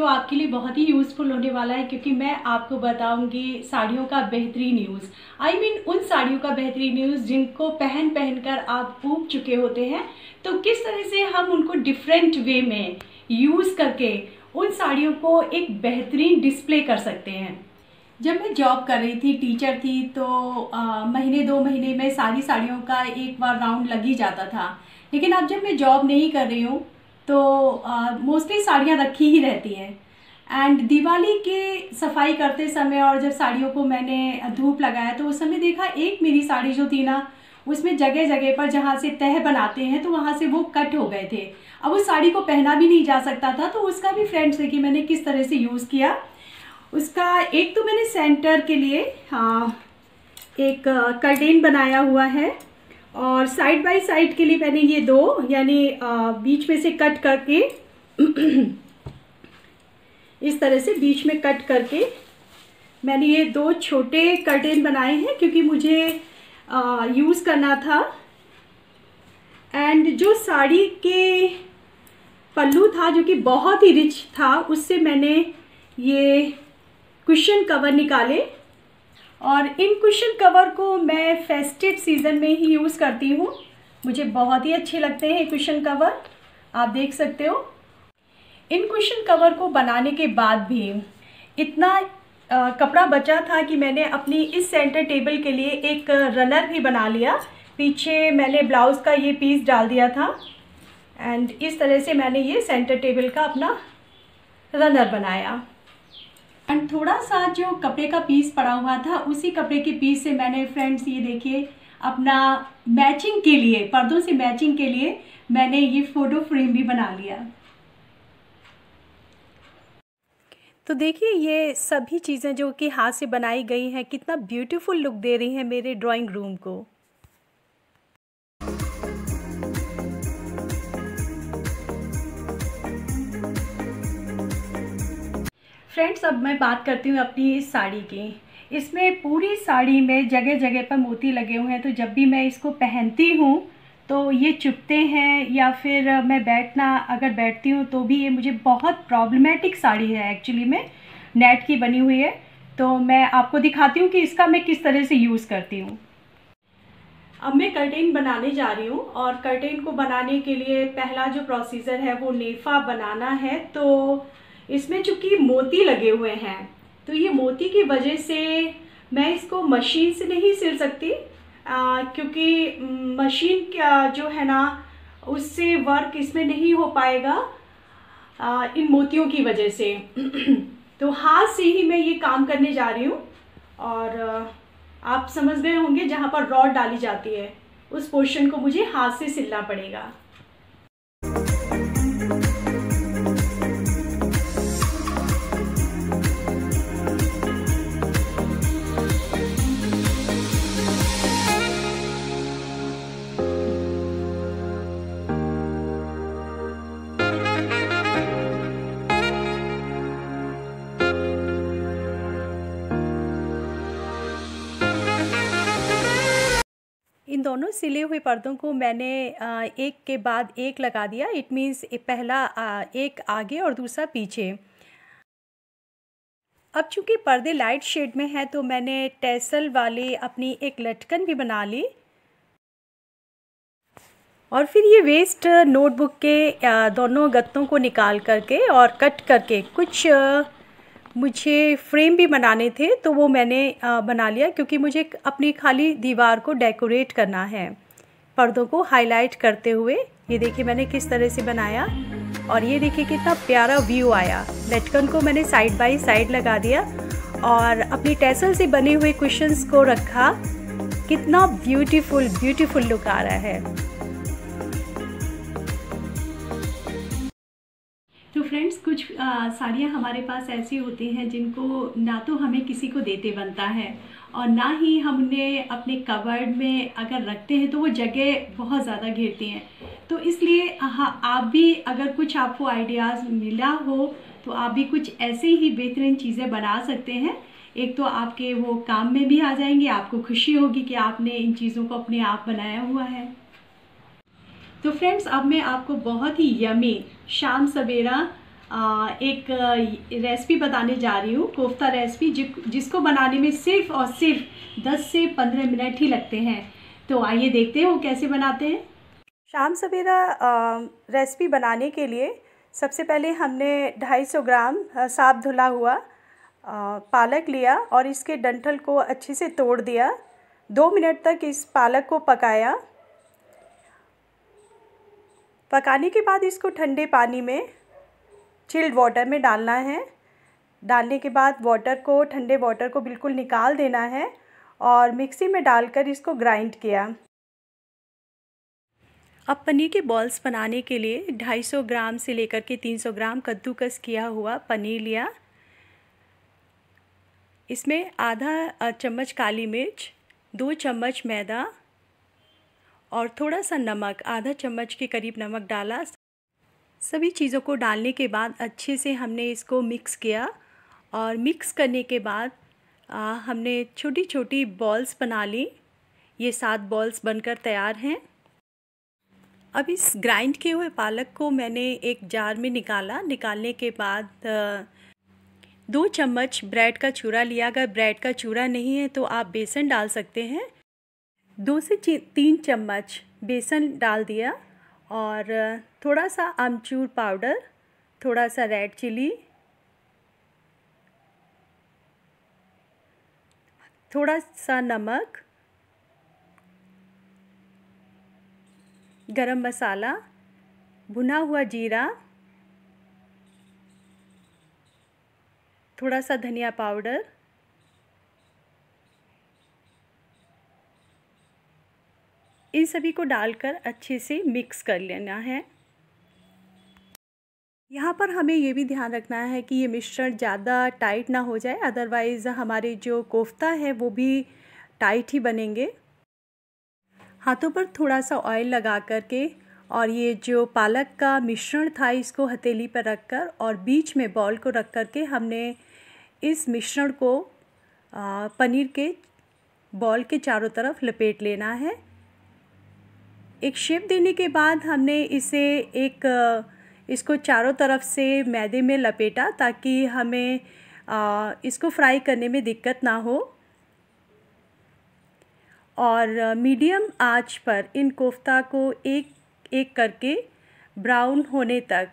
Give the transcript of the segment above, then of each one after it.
Video आपके लिए बहुत ही यूज़फुल होने वाला है क्योंकि मैं आपको बताऊँगी साड़ियों का बेहतरीन यूज़ आई मीन उन साड़ियों का बेहतरीन यूज़ जिनको पहन पहन कर आप ऊब चुके होते हैं तो किस तरह से हम उनको डिफरेंट वे में यूज़ करके उन साड़ियों को एक बेहतरीन डिस्प्ले कर सकते हैं? जब मैं जॉब कर रही थी टीचर थी तो आ, महीने दो महीने में सारी साड़ियों का एक बार राउंड लग ही जाता था. लेकिन अब जब मैं जॉब नहीं कर रही हूँ तो मोस्टली साड़ियाँ रखी ही रहती हैं। एंड दिवाली के सफ़ाई करते समय और जब साड़ियों को मैंने धूप लगाया तो उस समय देखा एक मेरी साड़ी जो थी ना, उसमें जगह जगह पर जहाँ से तह बनाते हैं तो वहाँ से वो कट हो गए थे। अब उस साड़ी को पहना भी नहीं जा सकता था तो उसका भी फ्रेंड्स देखिए मैंने किस तरह से यूज़ किया। उसका, एक तो मैंने सेंटर के लिए हाँ एक कर्टेन बनाया हुआ है। और साइड बाय साइड के लिए मैंने ये दो, यानी बीच में से कट करके, इस तरह से बीच में कट करके, मैंने ये दो छोटे कर्टेन बनाए हैं क्योंकि मुझे यूज़ करना था। एंड जो साड़ी के पल्लू था, जो कि बहुत ही रिच था, उससे मैंने ये क्वेश्चन कवर निकाले। और इन कुशन कवर को मैं फेस्टिव सीज़न में ही यूज़ करती हूँ। मुझे बहुत ही अच्छे लगते हैं कुशन कवर आप देख सकते हो। इन कुशन कवर को बनाने के बाद भी इतना आ, कपड़ा बचा था कि मैंने अपनी इस सेंटर टेबल के लिए एक रनर भी बना लिया। पीछे मैंने ब्लाउज़ का ये पीस डाल दिया था। एंड इस तरह से मैंने ये सेंटर टेबल का अपना रनर बनाया। एंड थोड़ा सा जो कपड़े का पीस पड़ा हुआ था, उसी कपड़े के पीस से मैंने फ्रेंड्स ये देखिए, अपना मैचिंग के लिए, पर्दों से मैचिंग के लिए, मैंने ये फ़ोटो फ्रेम भी बना लिया। तो देखिए, ये सभी चीज़ें जो कि हाथ से बनाई गई हैं, कितना ब्यूटीफुल लुक दे रही हैं मेरे ड्राइंग रूम को। फ्रेंड्स अब मैं बात करती हूँ अपनी इस साड़ी की। इसमें पूरी साड़ी में जगह जगह पर मोती लगे हुए हैं। तो जब भी मैं इसको पहनती हूँ तो ये चुपते हैं या फिर मैं बैठना, अगर बैठती हूँ तो भी ये मुझे बहुत प्रॉब्लमेटिक साड़ी है एक्चुअली में। नेट की बनी हुई है। तो मैं आपको दिखाती हूँ कि इसका मैं किस तरह से यूज़ करती हूँ। अब मैं कर्टेन बनाने जा रही हूँ और कर्टेन को बनाने के लिए पहला जो प्रोसीजर है वो नेफा बनाना है। तो इसमें चूँकि मोती लगे हुए हैं तो ये मोती की वजह से मैं इसको मशीन से नहीं सिल सकती आ, क्योंकि मशीन क्या जो है ना उससे वर्क इसमें नहीं हो पाएगा आ, इन मोतियों की वजह से। तो हाथ से ही मैं ये काम करने जा रही हूँ और आप समझ गए होंगे जहाँ पर रॉड डाली जाती है उस पोर्शन को मुझे हाथ से सिलना पड़ेगा। दोनों सिले हुए पर्दों को मैंने एक के बाद एक लगा दिया। इट मीन्स पहला एक आगे और दूसरा पीछे। अब चूँकि पर्दे लाइट शेड में है तो मैंने टेसल वाली अपनी एक लटकन भी बना ली। और फिर ये वेस्ट नोटबुक के दोनों गत्तों को निकाल करके और कट करके कुछ मुझे फ्रेम भी बनाने थे तो वो मैंने बना लिया क्योंकि मुझे अपनी खाली दीवार को डेकोरेट करना है। पर्दों को हाईलाइट करते हुए, ये देखिए मैंने किस तरह से बनाया और ये देखिए कितना प्यारा व्यू आया। लटकन को मैंने साइड बाय साइड लगा दिया और अपनी टेसल से बने हुए क्वेश्चंस को रखा। कितना ब्यूटीफुल ब्यूटीफुल लुक आ रहा है। साड़ियाँ हमारे पास ऐसी होती हैं जिनको ना तो हमें किसी को देते बनता है और ना ही हम उन्हें अपने कवर्ड में अगर रखते हैं तो वो जगह बहुत ज़्यादा घेरती हैं। तो इसलिए हाँ आप भी अगर कुछ आपको आइडियाज़ मिला हो तो आप भी कुछ ऐसे ही बेहतरीन चीज़ें बना सकते हैं। एक तो आपके वो काम में भी आ जाएँगे, आपको खुशी होगी कि आपने इन चीज़ों को अपने आप बनाया हुआ है। तो फ्रेंड्स, अब मैं आपको बहुत ही यमी, शाम सवेरा एक रेसिपी बताने जा रही हूँ, कोफ्ता रेसिपी जिसको बनाने में सिर्फ़ और सिर्फ़ 10 से 15 मिनट ही लगते हैं। तो आइए देखते हैं वो कैसे बनाते हैं। शाम सवेरा रेसिपी बनाने के लिए सबसे पहले हमने 250 ग्राम साफ़ धुला हुआ पालक लिया और इसके डंठल को अच्छे से तोड़ दिया। दो मिनट तक इस पालक को पकाया। पकाने के बाद इसको ठंडे पानी में चिल्ड वाटर में डालना है। डालने के बाद वाटर को, ठंडे वाटर को बिल्कुल निकाल देना है और मिक्सी में डालकर इसको ग्राइंड किया। अब पनीर के बॉल्स बनाने के लिए 250 ग्राम से लेकर के 300 ग्राम कद्दूकस किया हुआ पनीर लिया। इसमें आधा चम्मच काली मिर्च, दो चम्मच मैदा और थोड़ा सा नमक, आधा चम्मच के करीब नमक डाला। सभी चीज़ों को डालने के बाद अच्छे से हमने इसको मिक्स किया और मिक्स करने के बाद आ, हमने छोटी छोटी बॉल्स बना ली। ये सात बॉल्स बनकर तैयार हैं। अब इस ग्राइंड किए हुए पालक को मैंने एक जार में निकाला। निकालने के बाद दो चम्मच ब्रेड का चूरा लिया। अगर ब्रेड का चूरा नहीं है तो आप बेसन डाल सकते हैं। दो से तीन चम्मच बेसन डाल दिया। और थोड़ा सा आमचूर पाउडर, थोड़ा सा रेड चिली, थोड़ा सा नमक, गरम मसाला, भुना हुआ जीरा, थोड़ा सा धनिया पाउडर इन सभी को डालकर अच्छे से मिक्स कर लेना है। यहाँ पर हमें ये भी ध्यान रखना है कि ये मिश्रण ज़्यादा टाइट ना हो जाए अदरवाइज़ हमारे जो कोफ्ता है वो भी टाइट ही बनेंगे। हाथों पर थोड़ा सा ऑयल लगा करके और ये जो पालक का मिश्रण था इसको हथेली पर रखकर और बीच में बॉल को रख कर के हमने इस मिश्रण को पनीर के बॉल के चारों तरफ़ लपेट लेना है। एक शेप देने के बाद हमने इसे एक, इसको चारों तरफ़ से मैदे में लपेटा ताकि हमें इसको फ्राई करने में दिक्कत ना हो। और मीडियम आँच पर इन कोफ्ता को एक एक करके ब्राउन होने तक,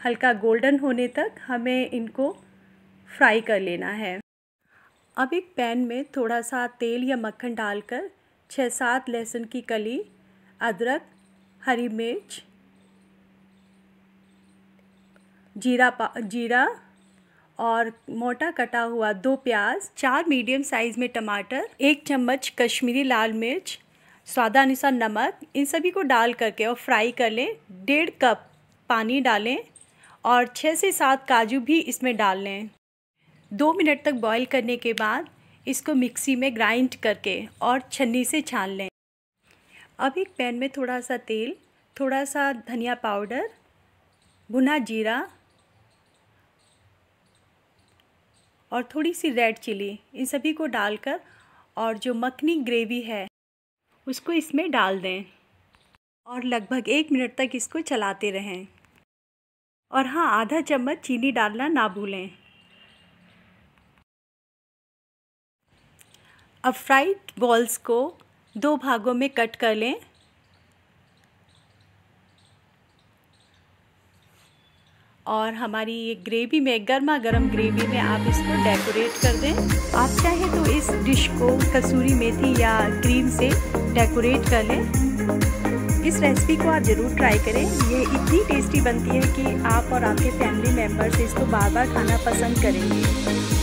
हल्का गोल्डन होने तक हमें इनको फ्राई कर लेना है। अब एक पैन में थोड़ा सा तेल या मक्खन डालकर छः सात लहसुन की कली अदरक, हरी मिर्च, जीरा पा, जीरा और मोटा कटा हुआ दो प्याज, चार मीडियम साइज़ में टमाटर, एक चम्मच कश्मीरी लाल मिर्च, स्वादानुसार नमक, इन सभी को डाल करके और फ्राई कर लें। डेढ़ कप पानी डालें और छः से सात काजू भी इसमें डाल लें। दो मिनट तक बॉईल करने के बाद इसको मिक्सी में ग्राइंड करके और छन्नी से छान लें। अब एक पैन में थोड़ा सा तेल थोड़ा सा धनिया पाउडर, भुना जीरा और थोड़ी सी रेड चिली, इन सभी को डालकर और जो मखनी ग्रेवी है, उसको इसमें डाल दें और लगभग एक मिनट तक इसको चलाते रहें। और हाँ आधा चम्मच चीनी डालना ना भूलें। अब फ्राइड बॉल्स को दो भागों में कट कर लें। और हमारी ये ग्रेवी में गर्मा गर्म ग्रेवी में आप इसको डेकोरेट कर दें। आप चाहें तो इस डिश को कसूरी मेथी या क्रीम से डेकोरेट कर लें। इस रेसिपी को आप ज़रूर ट्राई करें। ये इतनी टेस्टी बनती है कि आप और आपके फैमिली मेंबर्स इसको बार बार खाना पसंद करेंगे।